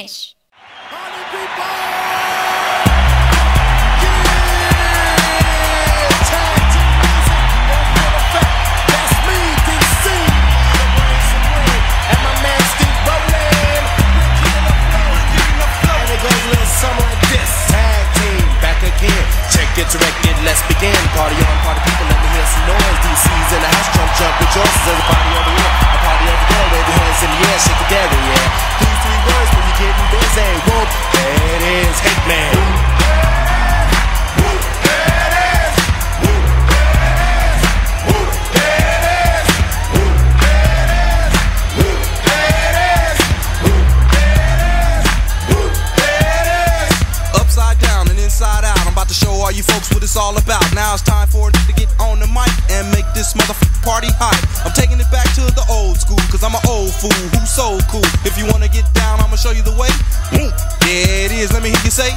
Finish! Directed, let's begin. Party on, party people, let me hear some noise. DC's in the house, you folks what it's all about. Now it's time for it to get on the mic and make this motherfucking party hot. I'm taking it back to the old school, cause I'm an old fool who's so cool. If you wanna get down, I'ma show you the way. Woo. There it is, let me hear you say.